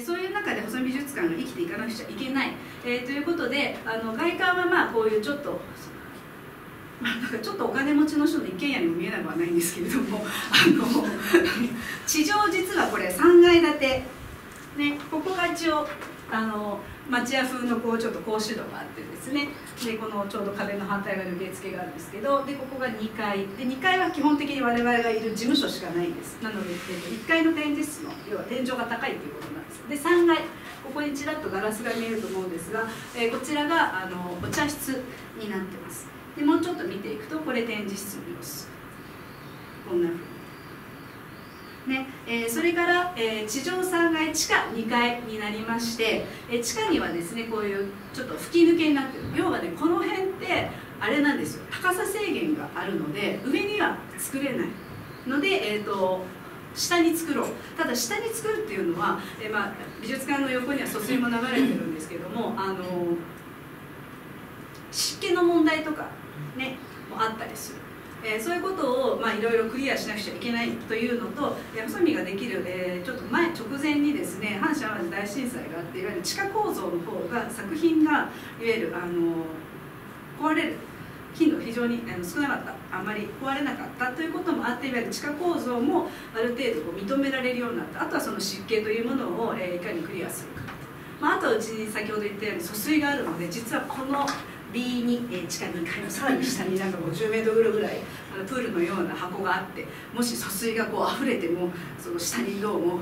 そういう中で細美術館が生きていかなくちゃいけない、えー、ということであの外観はまあこういうちょっと、なんかちょっとお金持ちの人の一軒家にも見えなくはないんですけれども あの地上実はこれ3階建て、ね、ここが一応あの町屋風のこうちょっと格子戸があってですね。でこのちょうど壁の反対側に受付があるんですけど。でここが2階。で2階は基本的に我々がいる事務所しかないんです。なので、えっと、1階の展示室の要は天井が高いということなんです。で3階。ここにちらっとガラスが見えると思うんですが、えー、こちらがあのお茶室になってます。でもうちょっと見ていくとこれ展示室の様子。こんなふうに。ねえー、それから、えー、地上3階地下2階になりまして、えー、地下にはですねこういうちょっと吹き抜けになってる。要はねこの辺ってあれなんですよ。高さ制限があるので上には作れない。ので、えーと、下に作ろう。ただ下に作るっていうのは、えーまあ、美術館の横には疎水も流れてるんですけどもあの湿気の問題とかねもあったりする。えー、そういうことを、まあ、いろいろクリアしなくちゃいけないというのと細見ができる、えー、ちょっと前直前にですね阪神・淡路大震災があっていわゆる地下構造の方が作品がいわゆるあの壊れる。頻度非常に少なかった。あんまり壊れなかったということもあっていわゆる地下構造もある程度こう認められるようになった。あとはその湿気というものを、えー、いかにクリアするか、まあ、あとうちに先ほど言ったように疎水があるので実はこの B に、えー、地下2階のさらに下になんか50メートルぐらいあのプールのような箱があってもし疎水がこう溢れてもその下にどうも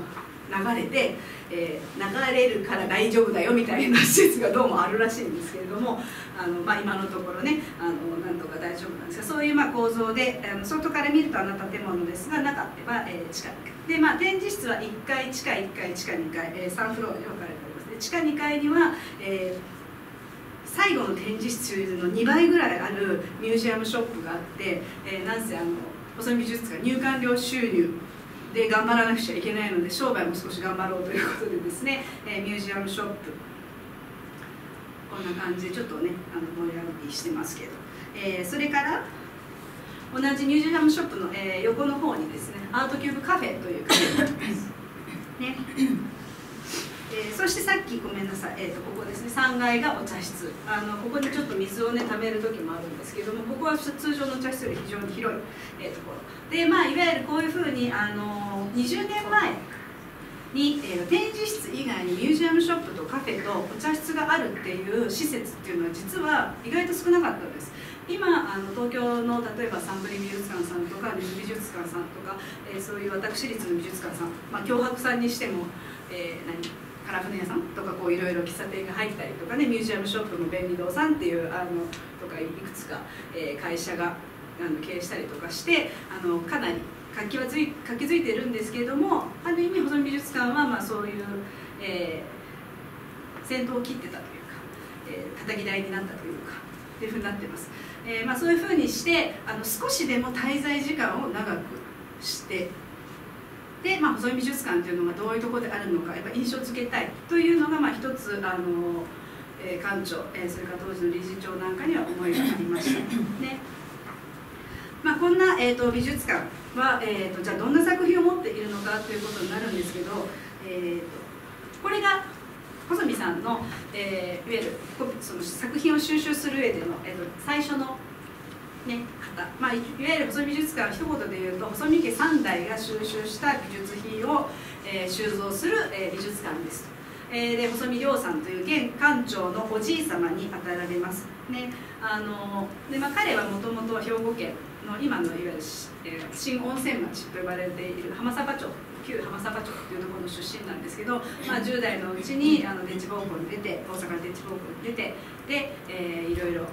流れて、えー、流れるから大丈夫だよみたいな施設がどうもあるらしいんですけれどもあの、まあ、今のところねあのなんとか大丈夫なんですがそういうまあ構造であの外から見るとあの建物ですが中では、えー、地下で、まあ、展示室は1階地下1階地下2階、えー、3フロアで分かれております。で地下2階には、えー最後の展示室の2倍ぐらいあるミュージアムショップがあって、えー、なんせあの細見美術館入館料収入で頑張らなくちゃいけないので商売も少し頑張ろうということでですね、えー、ミュージアムショップこんな感じでちょっとねあの盛り上がりしてますけど、えー、それから同じミュージアムショップの、えー、横の方にですねアートキューブカフェというカフェがあります。ねえー、そしてさっきごめんなさい、えーと、ここですね。3階がお茶室。あのここにちょっと水をね貯める時もあるんですけどもここは通常のお茶室より非常に広い、えー、ところ。でまあいわゆるこういうふうにあの20年前に、えー、展示室以外にミュージアムショップとカフェとお茶室があるっていう施設っていうのは実は意外と少なかったんです。今あの東京の例えばサンプリ美術館さんとか美術館さんとか、えー、そういう私立の美術館さん、まあ、脅迫さんにしても、えー、何？唐船屋さんとかこういろいろ喫茶店が入ったりとかねミュージアムショップも便利堂さんっていうあのとかいくつか、えー、会社があの経営したりとかしてあのかなり活気はつい活気づいてるんですけれどもある意味保存美術館はまあそういう、えー、先頭を切ってたというか、えー、叩き台になったというかっていうふうになってます、えーまあ、そういうふうにしてあの少しでも滞在時間を長くしてで、まあ、細井美術館っていうのがどういうところであるのかやっぱ印象付けたいというのがまあ一つあの、えー、館長、えー、それから当時の理事長なんかには思いがありました。ねまあ、こんな、えーと、美術館は、えーと、じゃあどんな作品を持っているのかということになるんですけど、えーと、これが細見さんの、えー、いわゆるその作品を収集する上での、えー、と最初のね、方、まあ、いわゆる細見美術館一言で言うと細見家3代が収集した美術品を、えー、収蔵する、えー、美術館ですと、えー、で細見亮さんという現館長のおじい様に当たられます。ねあので、まあ、彼はもともと兵庫県の今のいわゆる、えー、新温泉町と呼ばれている浜坂町旧浜坂町っていうところの出身なんですけど、まあ、10代のうちにあの電池暴行に出て大阪の電池暴行に出てで、えー、いろいろ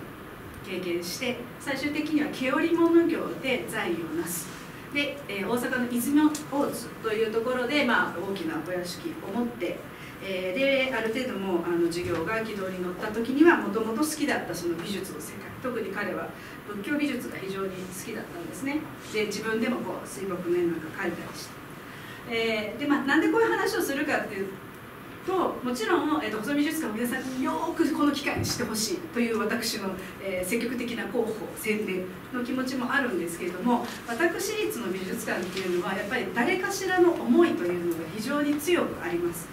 経験して最終的には毛織物業で財をなす。で、えー、大阪の泉大津というところで、まあ、大きなお屋敷を持って、えー、である程度もあの授業が軌道に乗った時にはもともと好きだったその美術の世界特に彼は仏教美術が非常に好きだったんですね。で自分でもこう水墨面なんか描いたりして、えー、でまあなんでこういう話をするかっていうともちろん、えーと、細見美術館の皆さんによくこの機会に知ってほしいという私の、えー、積極的な広報宣伝の気持ちもあるんですけれども私立の美術館っていうのはやっぱり誰かしらの思いというのが非常に強くあります。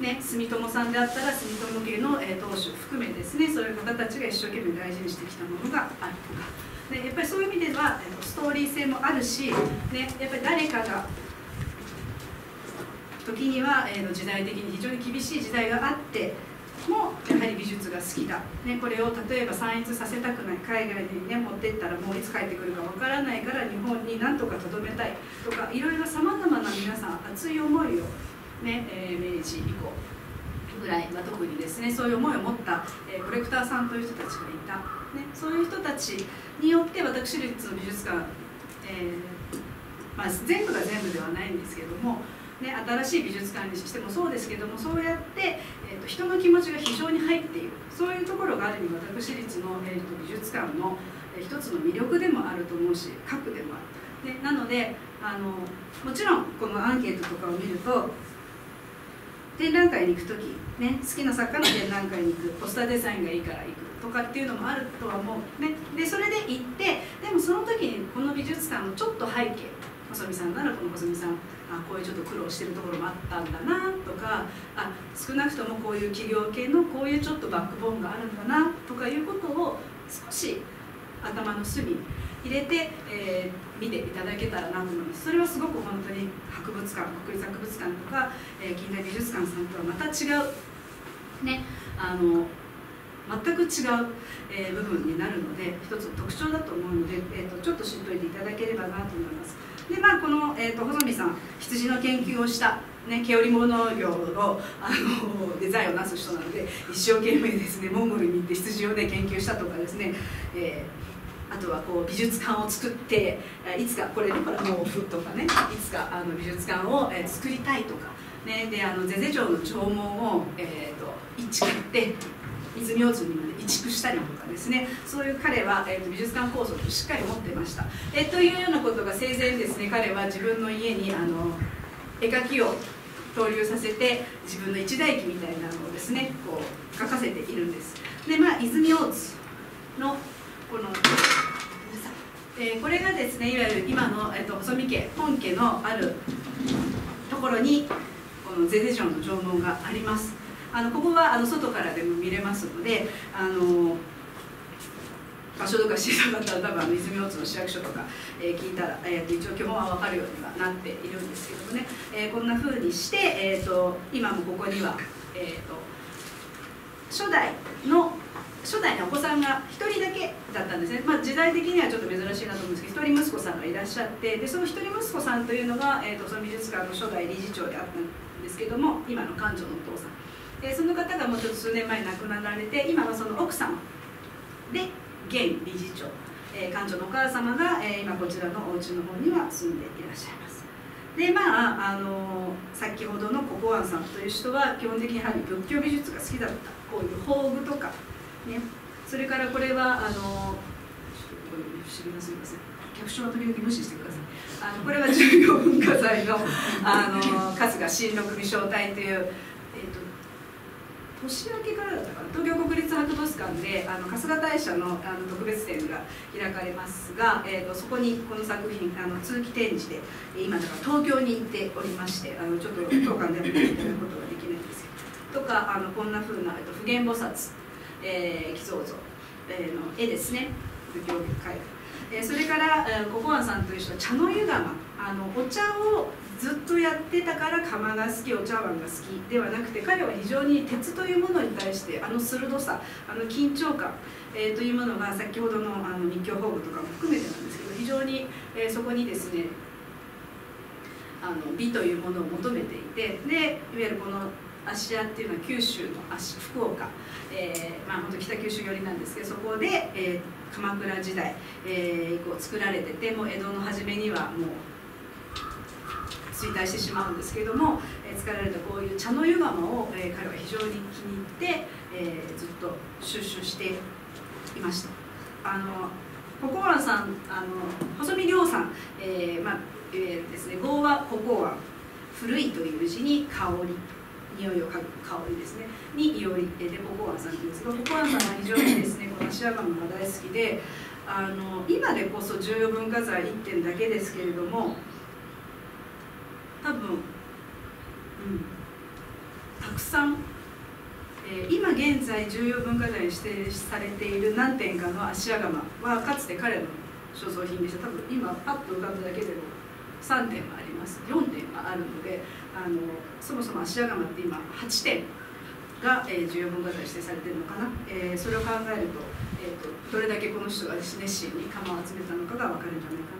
ね、住友さんであったら住友系の、えー、当主含めですねそういう方たちが一生懸命大事にしてきたものがあるとか、ね、やっぱりそういう意味では、ストーリー性もあるし、ね、やっぱり誰かが時には、えー、時代的に非常に厳しい時代があってもやはり美術が好きだ、ね、これを例えば散逸させたくない。海外に、ね、持ってったらもういつ帰ってくるかわからないから日本になんとかとどめたい。とかいろいろさまざまな皆さん熱い思いをねえー、明治以降ぐらいは特にですねそういう思いを持った、えー、コレクターさんという人たちがいた、ね、そういう人たちによって私立の美術館、えー、まあ、全部が全部ではないんですけども、ね、新しい美術館にしてもそうですけどもそうやって、えーと、人の気持ちが非常に入っているそういうところがある意味私立の、えーと、美術館の、えー、一つの魅力でもあると思うし核でもある。ね、なのであのもちろんこのアンケートとかを見ると展覧会に行く時、ね、好きな作家の展覧会に行くポスターデザインがいいから行くとかっていうのもあるとは思う、ね、でそれで行ってでもその時にこの美術館のちょっと背景細見さんならこの細見さんあこういうちょっと苦労してるところもあったんだなとかあ少なくともこういう企業系のこういうちょっとバックボーンがあるんだなとかいうことを少し頭の隅に入れて、えー、見ていただけたらなと思います。それはすごく本当に博物館国立博物館とか、えー、近代美術館さんとはまた違うねあの全く違う、えー、部分になるので一つ特徴だと思うので、えーと、ちょっと知っておいていただければなと思います。でまあこの、えーと、細見さん羊の研究をしたね、毛織物業のあのデザインをなす人なので一生懸命ですねモンゴルに行って羊をね研究したとかですね、えーあとはこう美術館を作っていつかこれほら毛布とかねいつかあの美術館を、え作りたいとか、ね、であのゼゼ城の縄文を、えーと、一地買って泉大津にまで移築したりとかですね。そういう彼は、えーと、美術館構想をしっかり持ってました、えー、というようなことが生前ですね彼は自分の家にあの絵描きを投入させて自分の一代記みたいなのをですねこう書かせているんです。でまあ泉大津のこの、えー、これがですねいわゆる今の、えーと、細見家本家のあるところにこのゼゼ城の縄文があります。あのここはあの外からでも見れますのであの場所とか知らなかったら多分あの泉大津の市役所とか、えー、聞いたら、えー、一応基本は分かるようにはなっているんですけどもね、えー、こんなふうにして、えーと、今もここには、えーと初代の初代のお子さんが1人だけだったんですね、まあ、時代的にはちょっと珍しいなと思うんですけど1人息子さんがいらっしゃってでその1人息子さんというのが、えーと、その美術館の初代理事長であったんですけども今の館長のお父さん。でその方がもうちょっと数年前亡くなられて今はその奥様で現理事長、えー、館長のお母様が、えー、今こちらのお家の方には住んでいらっしゃいます。でまあ、あの、先ほどのココアンさんという人は基本的にやはり仏教美術が好きだったこういう宝具とかね、それからこれはあのちょっと不思議なすみません。キャプションは時々無視してください。あのこれは重要文化財のあの春日新六美少隊という、えーと、年明けからだったかな東京国立博物館であの春日大社のあの特別展が開かれますが、えーと、そこにこの作品あの通期展示で今だから東京に行っておりましてあのちょっと当館でも見ていただくことができないんですけどとかあのこんなふうな、えっと、普賢菩薩えー、寄贈像、えー、の絵ですね仏教絵画、えー、それから、えー、ココアンさんという人茶の湯釜。あのお茶をずっとやってたから釜が好きお茶碗が好きではなくて彼は非常に鉄というものに対してあの鋭さあの緊張感、えー、というものが先ほどのあの密教法具とかも含めてなんですけど非常に、えー、そこにですねあの美というものを求めていてでいわゆるこの芦屋っていうのは九州の芦福岡、えー、まあ本当北九州寄りなんですけどそこで、えー、鎌倉時代、えー、以降作られててもう江戸の初めにはもう衰退してしまうんですけども、えー、使われたこういう茶の湯釜を、えー、彼は非常に気に入って、えー、ずっと収集していました。あのココアンさんあの細見亮さん、えーまあえー、ですね語はココアン古いという字に香り匂いを嗅ぐ香りですねにいおりでココアンさんですがココアンさんは非常にですね このシアガムが大好きであの今でこそ重要文化財1点だけですけれども多分、うん、たくさん、えー、今現在重要文化財に指定されている何点かの芦屋釜はかつて彼の所蔵品でした。多分今パッと浮かぶだけでも3点はあります。4点はあるのであのそもそも芦屋釜って今8点が、えー、重要文化財に指定されてるのかな、えー、それを考えると,、えーと、どれだけこの人が熱心に釜を集めたのかが分かるんじゃないかな。